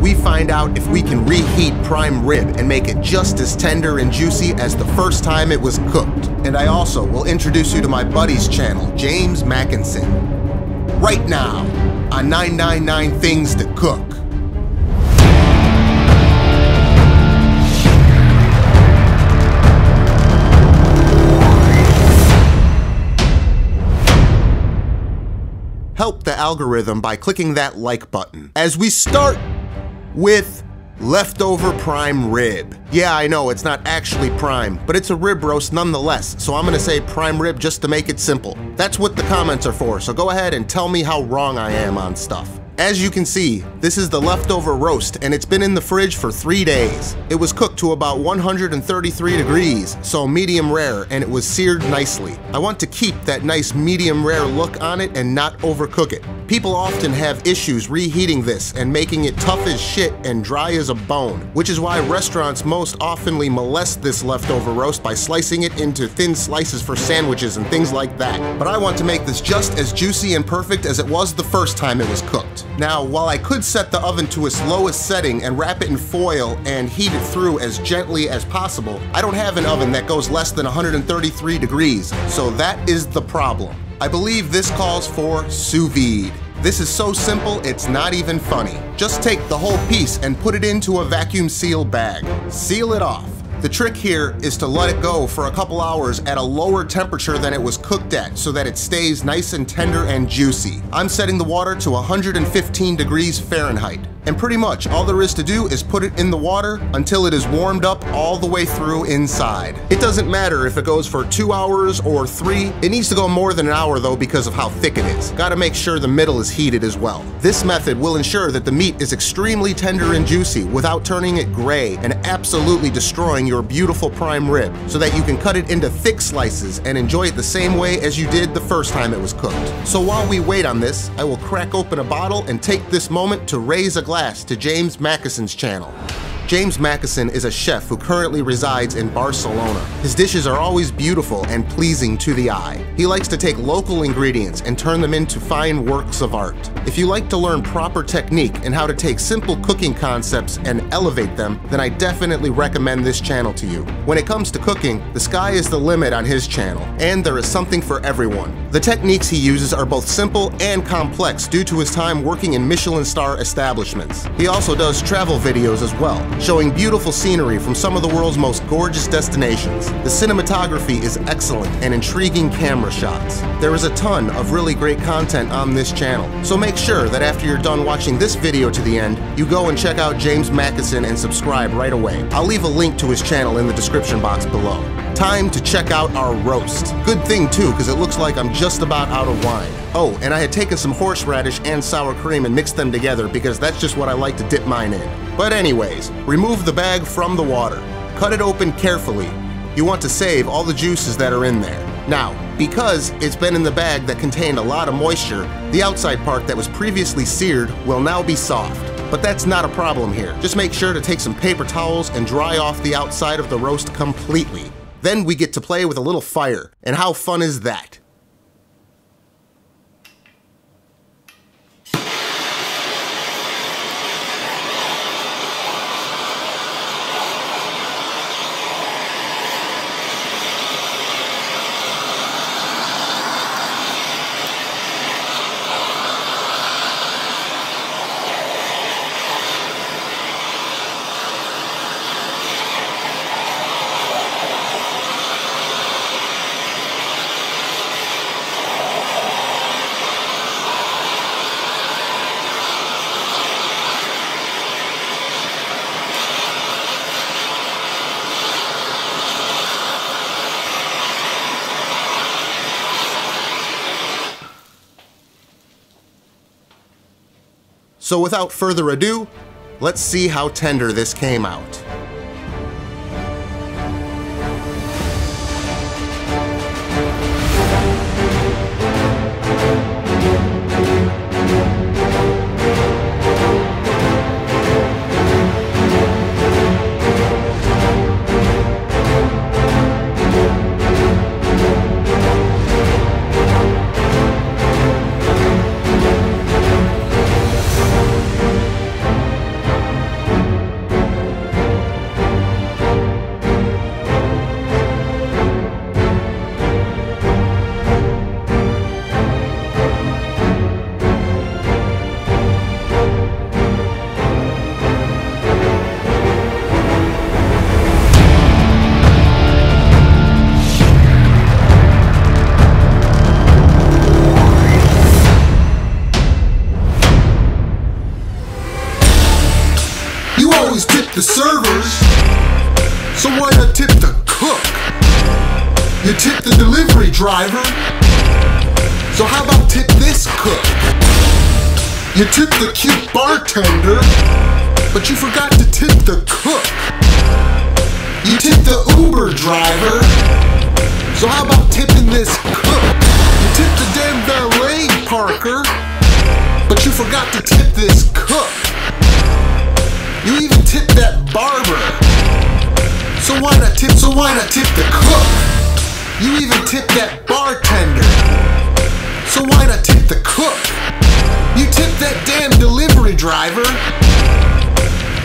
We find out if we can reheat prime rib and make it just as tender and juicy as the first time it was cooked. And I also will introduce you to my buddy's channel, James Makinson. Right now, on 999 Things to Cook. Help the algorithm by clicking that like button. As we start with leftover prime rib. Yeah, I know it's not actually prime, but it's a rib roast nonetheless, so I'm gonna say prime rib just to make it simple. That's what the comments are for, so go ahead and tell me how wrong I am on stuff. As you can see, this is the leftover roast and it's been in the fridge for three days. It was cooked to about 133 degrees, so medium rare, and it was seared nicely. I want to keep that nice medium rare look on it and not overcook it. People often have issues reheating this and making it tough as shit and dry as a bone, which is why restaurants most oftenly molest this leftover roast by slicing it into thin slices for sandwiches and things like that. But I want to make this just as juicy and perfect as it was the first time it was cooked. Now, while I could set the oven to its lowest setting and wrap it in foil and heat it through as gently as possible, I don't have an oven that goes less than 133 degrees, so that is the problem. I believe this calls for sous vide. This is so simple, it's not even funny. Just take the whole piece and put it into a vacuum seal bag. Seal it off. The trick here is to let it go for a couple hours at a lower temperature than it was cooked at so that it stays nice and tender and juicy. I'm setting the water to 115 degrees Fahrenheit. And pretty much all there is to do is put it in the water until it is warmed up all the way through inside. It doesn't matter if it goes for two hours or three. It needs to go more than an hour though because of how thick it is. Gotta make sure the middle is heated as well. This method will ensure that the meat is extremely tender and juicy without turning it gray and absolutely destroying your beautiful prime rib so that you can cut it into thick slices and enjoy it the same way as you did the first time it was cooked. So while we wait on this, I will crack open a bottle and take this moment to raise a glass to James Makinson's channel. James Makinson is a chef who currently resides in Barcelona. His dishes are always beautiful and pleasing to the eye. He likes to take local ingredients and turn them into fine works of art. If you like to learn proper technique and how to take simple cooking concepts and elevate them, then I definitely recommend this channel to you. When it comes to cooking, the sky is the limit on his channel, and there is something for everyone. The techniques he uses are both simple and complex due to his time working in Michelin star establishments. He also does travel videos as well, showing beautiful scenery from some of the world's most gorgeous destinations. The cinematography is excellent and intriguing camera shots. There is a ton of really great content on this channel, so make sure that after you're done watching this video to the end, you go and check out James Makinson and subscribe right away. I'll leave a link to his channel in the description box below. Time to check out our roast. Good thing too, because it looks like I'm just about out of wine. Oh, and I had taken some horseradish and sour cream and mixed them together because that's just what I like to dip mine in. But anyways, remove the bag from the water. Cut it open carefully. You want to save all the juices that are in there. Now, because it's been in the bag that contained a lot of moisture, the outside part that was previously seared will now be soft. But that's not a problem here. Just make sure to take some paper towels and dry off the outside of the roast completely. Then we get to play with a little fire. And how fun is that? So without further ado, let's see how tender this came out. The servers. So why not tip the cook? You tip the delivery driver. So how about tip this cook? You tip the cute bartender, but you forgot to tip the cook. You tip the Uber driver. So how about tipping this cook? You tip the damn valet parker, but you forgot to tip this cook. You even tip that barber. So why not tip? So why not tip the cook? You even tip that bartender. So why not tip the cook? You tip that damn delivery driver.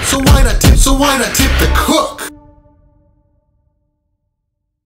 So why not tip? So why not tip the cook?